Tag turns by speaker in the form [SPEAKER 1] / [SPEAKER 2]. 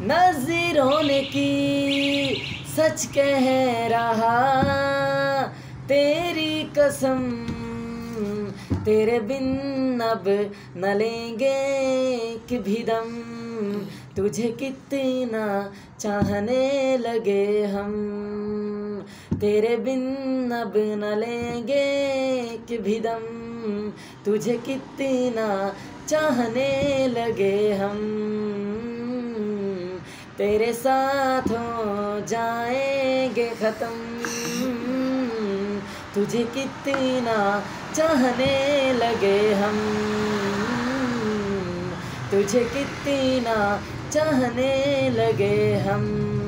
[SPEAKER 1] नज़रों ने की, सच कह रहा, तेरी कसम, तेरे बिन अब न लेंगे कि भी दम, तुझे कितना चाहने लगे हम, तेरे बिन अब न लेंगे कि भी दम, तुझे कितना चाहने लगे हम। तेरे साथ हो जाएँगे ख़त्म। तुझे कितना चाहने लगे हम। तुझे कितना चाहने लगे हम।